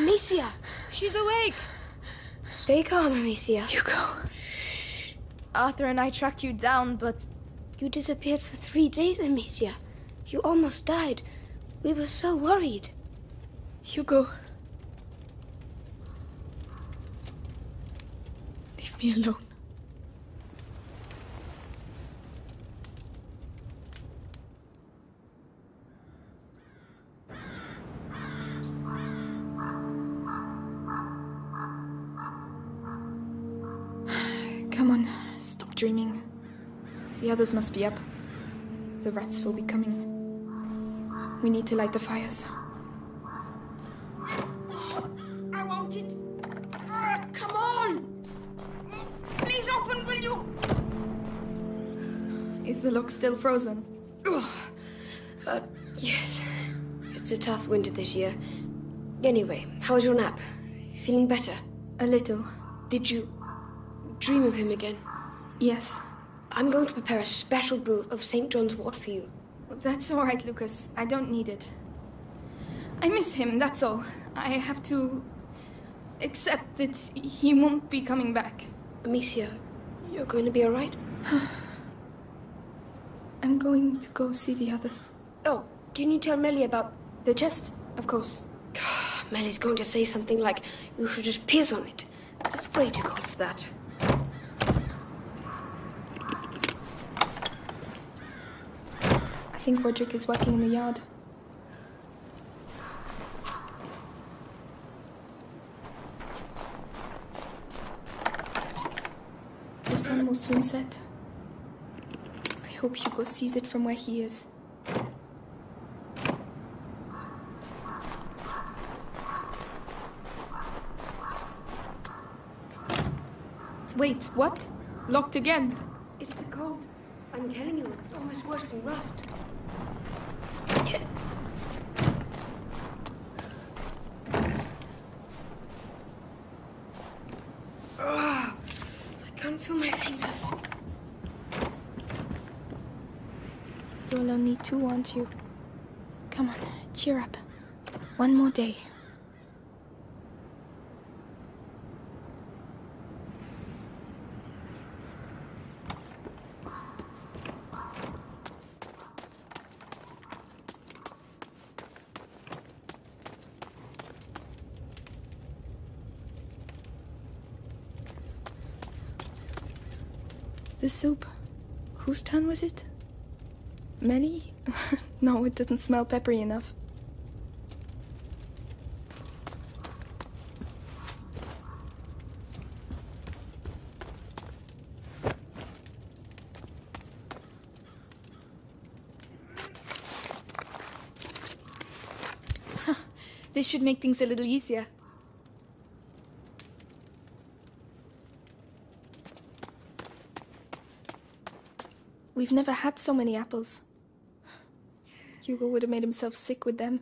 Amicia! She's awake! Stay calm, Amicia. Hugo. Shh. Arthur and I tracked you down, but... You disappeared for three days, Amicia. You almost died. We were so worried. Hugo. Leave me alone. Stop dreaming. The others must be up. The rats will be coming. We need to light the fires. I want it. Come on! Please open, will you? Is the lock still frozen? Uh, yes. It's a tough winter this year. Anyway, how was your nap? Feeling better? A little. Did you dream of him again? Yes. I'm going to prepare a special brew of St. John's wort for you. That's all right, Lucas. I don't need it. I miss him, that's all. I have to accept that he won't be coming back. Amicia, you're going to be alright? I'm going to go see the others. Oh, can you tell Melly about... The chest, of course. Melly's going to say something like, you should just piss on it. That's way too cold for that. Think Roderick is working in the yard. The sun will soon set. I hope Hugo sees it from where he is. Wait, what? Locked again? It's the cold. I'm telling you, it's almost worse than rust. Ah, I can't feel my fingers. You'll only two, aren't? Come on, cheer up. One more day. The soup. Whose turn was it? Melly? no, it doesn't smell peppery enough. This should make things a little easier. We've never had so many apples. Hugo would have made himself sick with them.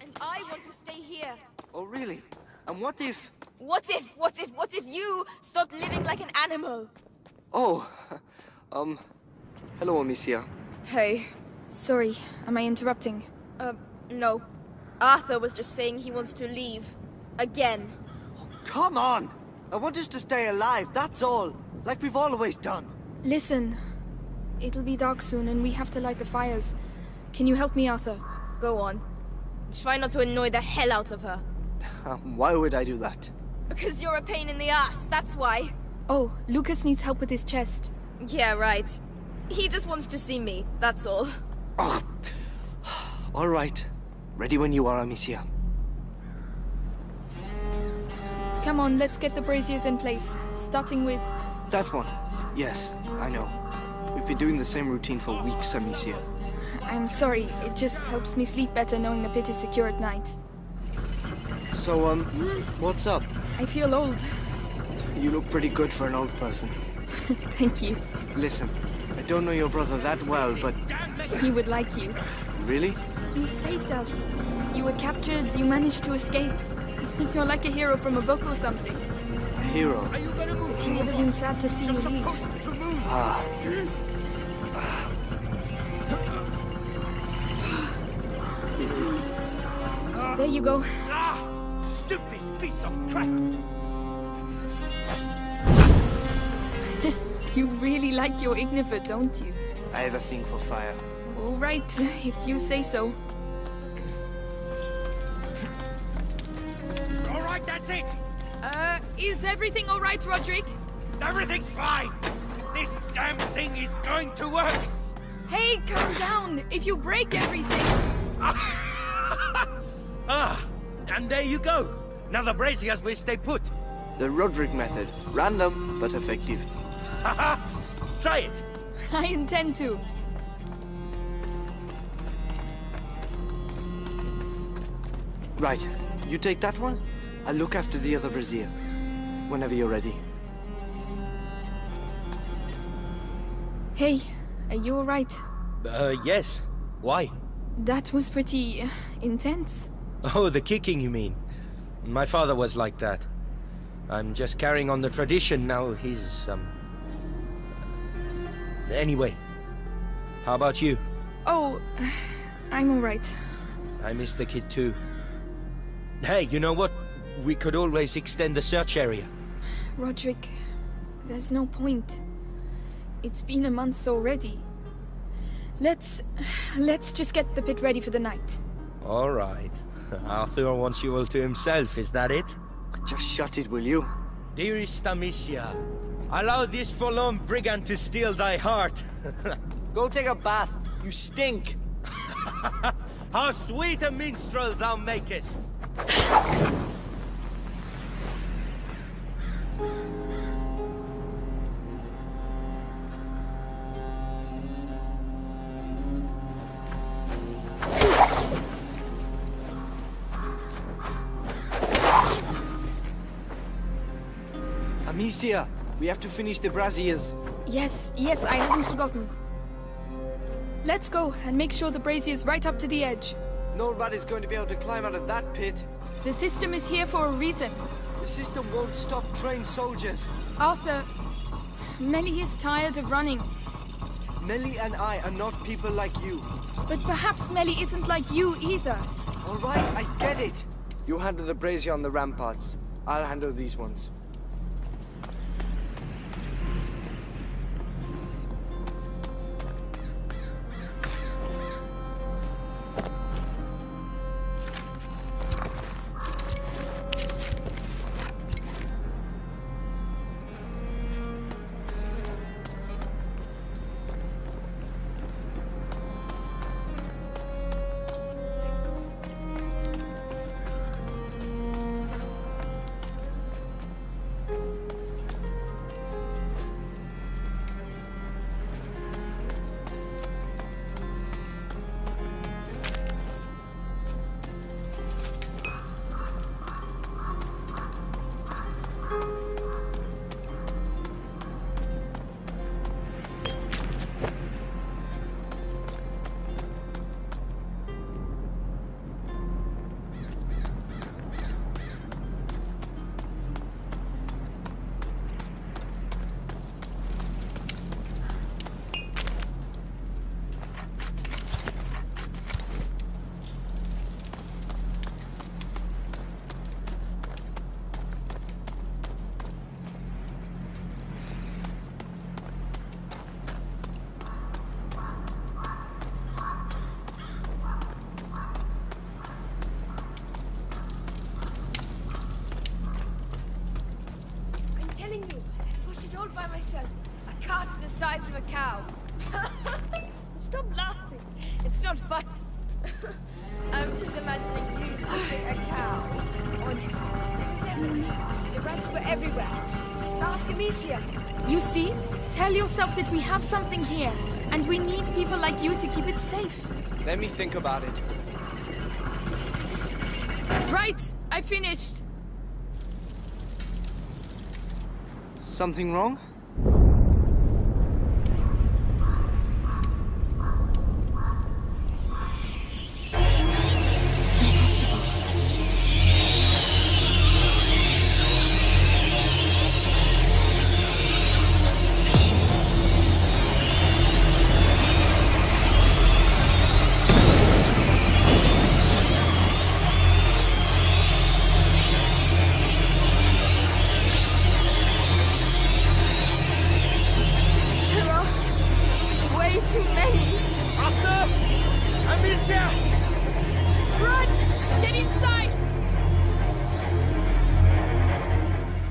And I want to stay here. Oh, really? And what if... What if, what if, what if you stopped living like an animal? Oh, um... Hello, Amicia. Hey, sorry, am I interrupting? Uh, no. Arthur was just saying he wants to leave. Again. Come on! I want us to stay alive, that's all. Like we've always done. Listen, it'll be dark soon and we have to light the fires. Can you help me, Arthur? Go on. Try not to annoy the hell out of her. Um, why would I do that? Because you're a pain in the ass, that's why. Oh, Lucas needs help with his chest. Yeah, right. He just wants to see me, that's all. Oh. All right. Ready when you are, Amicia. Come on, let's get the braziers in place. Starting with... That one. Yes, I know. We've been doing the same routine for weeks, Amicia. I'm sorry, it just helps me sleep better knowing the pit is secure at night. So, um, what's up? I feel old. You look pretty good for an old person. Thank you. Listen, I don't know your brother that well, but He would like you. really? You saved us. You were captured, you managed to escape. You're like a hero from a book or something. A hero. But he would have been sad to see you leave. Ah. There you go. Ah! Stupid piece of crap! You really like your Ignifer, don't you? I have a thing for fire. All right, if you say so. All right, that's it. Uh, is everything all right, Roderick? Everything's fine. This damn thing is going to work. Hey, calm down. If you break everything. Ah, and there you go. Now the braziers will stay put. The Roderick method. Random, but effective. Haha! Try it. I intend to. Right. You take that one. I'll look after the other brazier. Whenever you're ready. Hey, are you all right? Uh, yes. Why? That was pretty uh, intense. Oh, the kicking, you mean? My father was like that. I'm just carrying on the tradition now. He's, um... Anyway, how about you? Oh, I'm all right. I miss the kid too. Hey, you know what? We could always extend the search area. Roderick, there's no point. It's been a month already. Let's... let's just get the pit ready for the night. All right. Arthur wants you all to himself, is that it? Just shut it, will you? Dearest Amicia, allow this forlorn brigand to steal thy heart. Go take a bath. You stink. How sweet a minstrel thou makest! Amicia, we have to finish the braziers. Yes, yes, I haven't forgotten. Let's go and make sure the brazier's right up to the edge. No rat is going to be able to climb out of that pit. The system is here for a reason. The system won't stop trained soldiers. Arthur, Melly is tired of running. Nelly and I are not people like you. But perhaps Melly isn't like you either. All right, I get it. You handle the brazier on the ramparts. I'll handle these ones. Cart the size of a cow. Stop laughing. It's not fun. I'm just imagining you pushing a cow. Honest. It was everywhere. The rats were everywhere. Ask Amicia. You see? Tell yourself that we have something here, and we need people like you to keep it safe. Let me think about it. Right, I finished. Something wrong? Run! Get inside!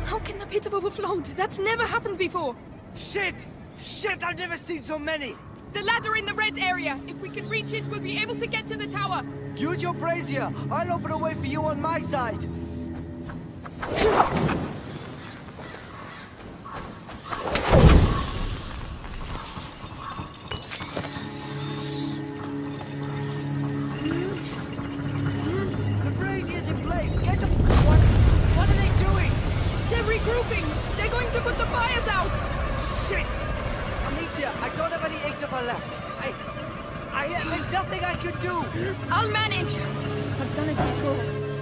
How can the pit have overflowed? That's never happened before! Shit! Shit, I've never seen so many! The ladder in the red area. If we can reach it, we'll be able to get to the tower. Use your brazier. I'll open a way for you on my side. I... There's nothing I can do! I'll manage. I've done it before.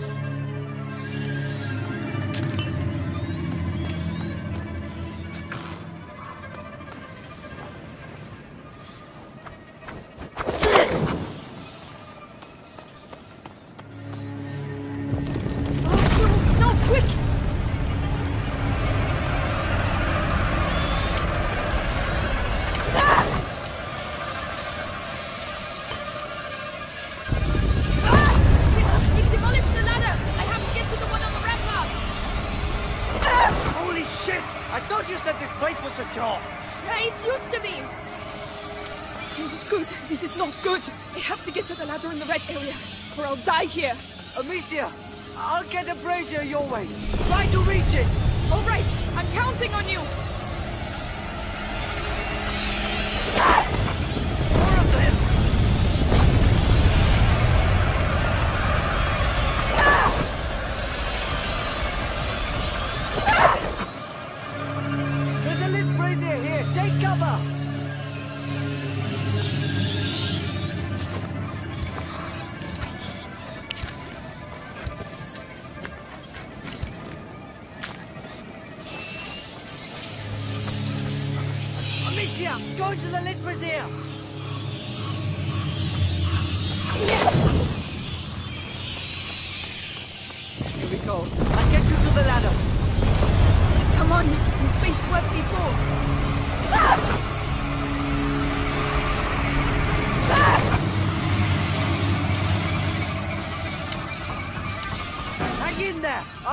Amicia, I'll get a brazier your way. Try to reach it! All right, I'm counting on you.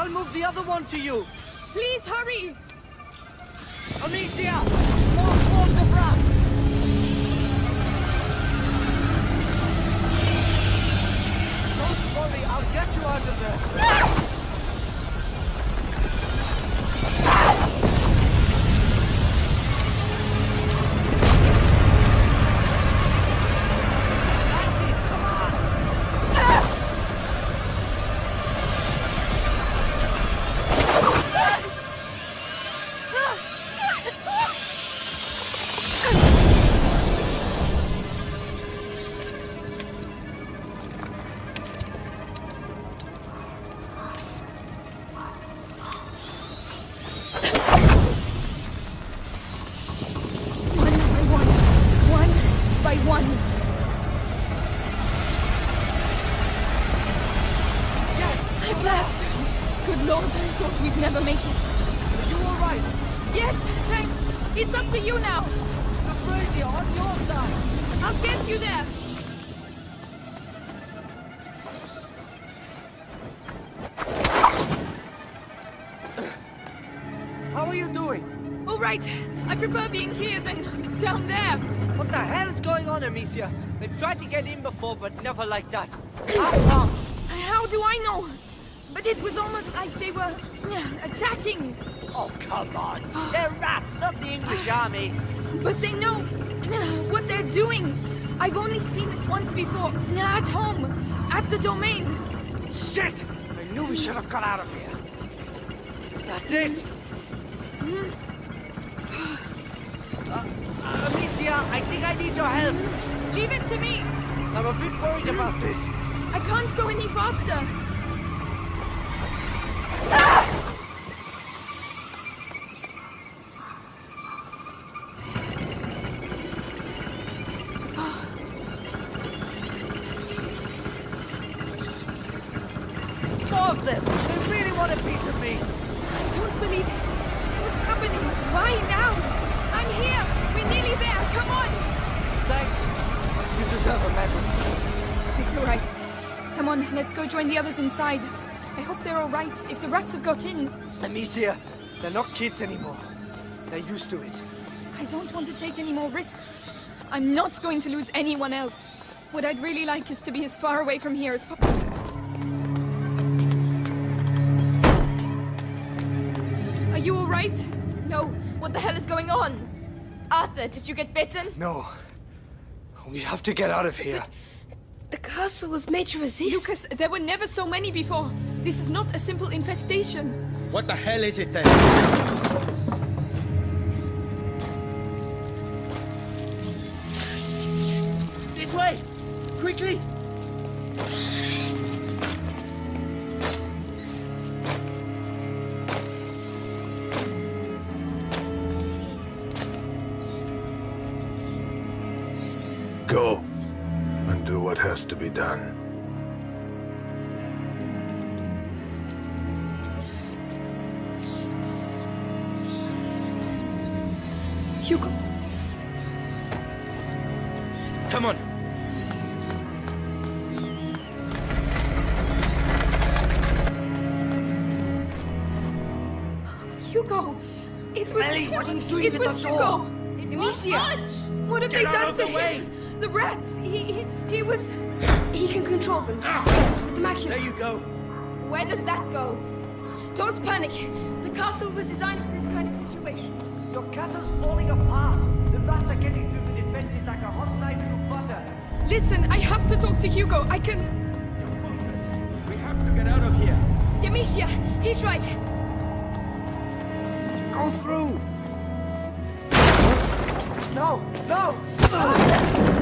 I'll move the other one to you. Please hurry. Amicia! More swarms of rats! Don't worry, I'll get you out of there. Down there. What the hell is going on, Amicia? They've tried to get in before, but never like that. How come? How do I know? But it was almost like they were attacking. Oh, come on. They're rats, not the English ah. army. But they know what they're doing. I've only seen this once before. At home. At the domain. Shit! I knew we should have got out of here. That's it. Uh, uh, Amicia, I think I need your help. Leave it to me. I'm a bit worried about this. I can't go any faster. More of them. They really want a piece of me. I don't believe it. What's happening? Why now? I'm here. There. Come on. Thanks. You deserve a medal. It's all right. Come on, let's go join the others inside. I hope they're all right. If the rats have got in, Amicia, They're not kids anymore. They're used to it. I don't want to take any more risks. I'm not going to lose anyone else. What I'd really like is to be as far away from here as possible. Are you alright? No, what the hell is going on? Arthur, did you get bitten? No. We have to get out of here. The castle was made to resist. Lucas, there were never so many before. This is not a simple infestation. What the hell is it then? This way! Quickly! To be done. Hugo, Come on! Hugo! It was Ellie, what are you doing It at the was door? Hugo! Amicia! What have Get they done of to the way! Him? The rats! He, he, he was... He can control them. Ah, yes, with the macula. There you go! Where does that go? Don't panic. The castle was designed for this kind of situation. Your castle's falling apart. The bats are getting through the defenses like a hot knife through butter. Listen, I have to talk to Hugo. I can... We have to get out of here! Demetia, he's right. Go through! No! No! Ah!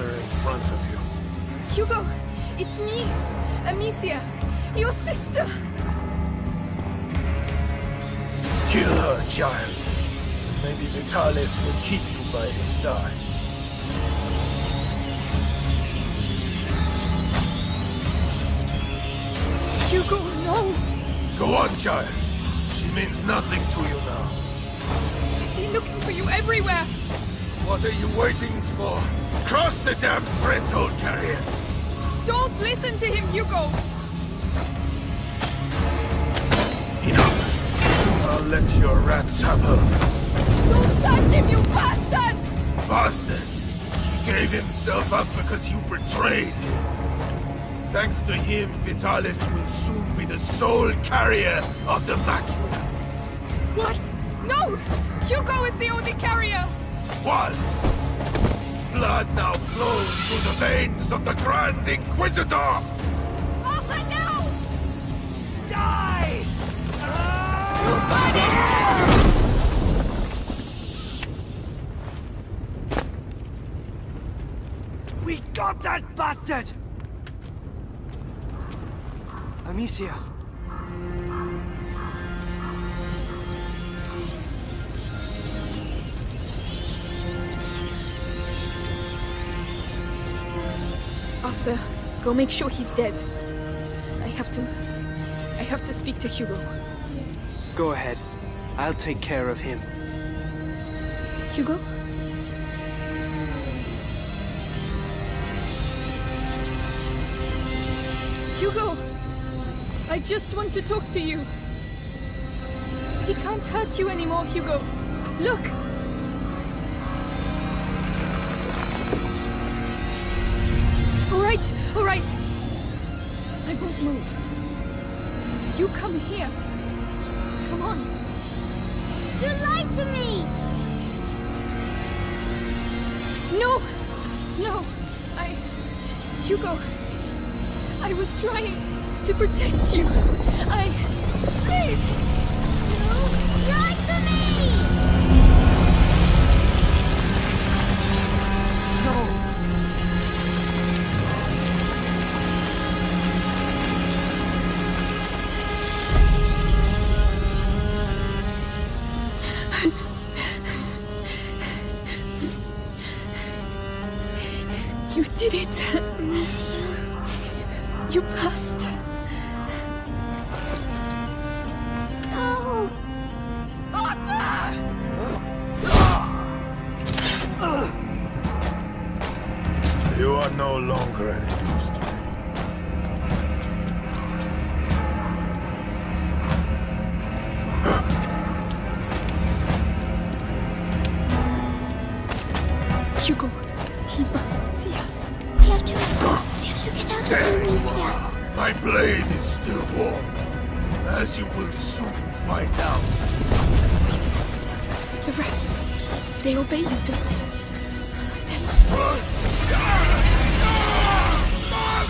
In front of you. Hugo! It's me! Amicia! Your sister! Kill her, child. Maybe Vitalis will keep you by his side. Hugo, no! Go on, child. She means nothing to you now. I've been looking for you everywhere! What are you waiting for? Cross the damn threshold, carrier. Don't listen to him, Hugo! Enough. I'll let your rats have her. Don't touch him, you bastard! Bastard! He gave himself up because you betrayed him. Thanks to him, Vitalis will soon be the sole carrier of the macula. What? No! Hugo is the only carrier! What? Blood now flows through the veins of the Grand Inquisitor! Arthur, no! Die! We got that bastard! Amicia. Arthur, go make sure he's dead. I have to... I have to speak to Hugo. Go ahead. I'll take care of him. Hugo? Hugo! I just want to talk to you. He can't hurt you anymore, Hugo. Look! Alright, alright. I won't move. You come here. Come on. You lied to me! No! No! I. Hugo! I was trying to protect you. I. Please! You lied to me! There the you Amicia. are. My blade is still warm, as you will soon find out. The rats. They obey you, don't they? All ah!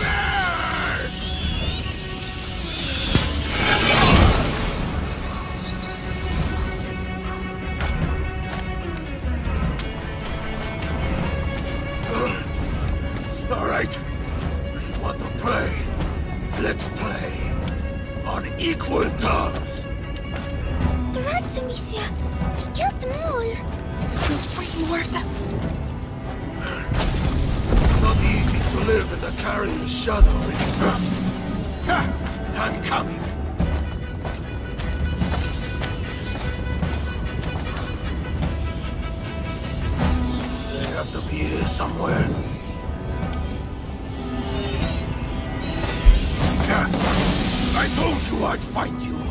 ah! I'm coming. They have to be here somewhere. I told you I'd find you.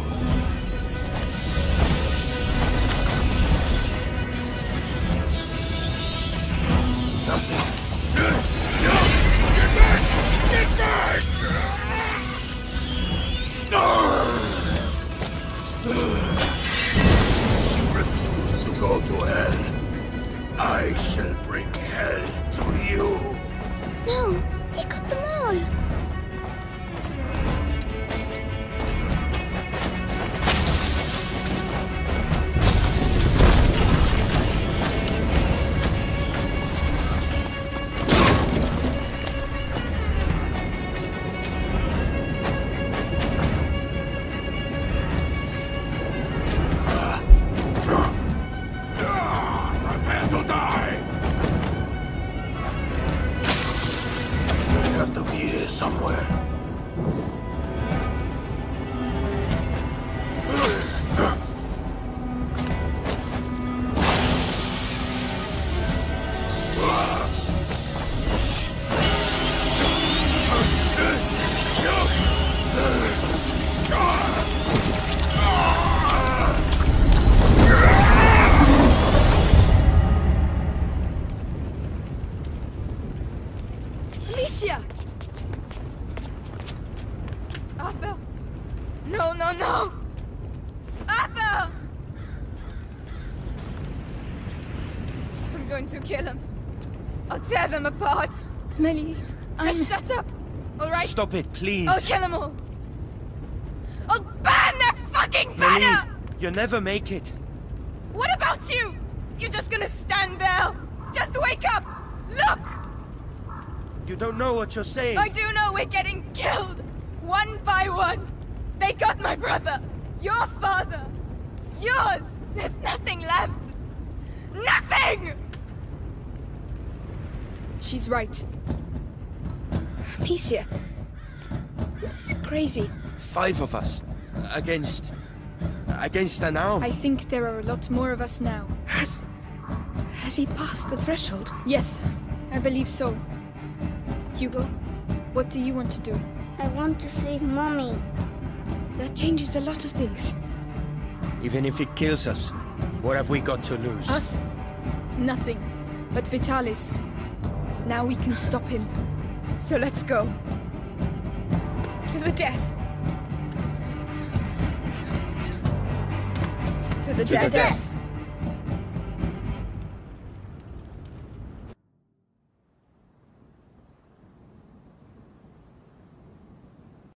Alicia! Arthur! No, no, no! Arthur! I'm going to kill him. I'll tear them apart. Melly, I'm... Just shut up, all right? Stop it, please. I'll kill them all. I'll burn their fucking Melly, banner! you'll never make it. What about you? You're just gonna stand there? Just wake up! Look! You don't know what you're saying. I do know we're getting killed! One by one! They got my brother! Your father! Yours! There's nothing left! Nothing! She's right. Amicia. This is crazy. Five of us. Against... Against an arm. I think there are a lot more of us now. Has. Has he passed the threshold? Yes, I believe so. Hugo, what do you want to do? I want to save Mommy. That changes a lot of things. Even if it kills us, what have we got to lose? Us? Nothing. But Vitalis. Now we can stop him. So let's go. To the death. To the To the death. death.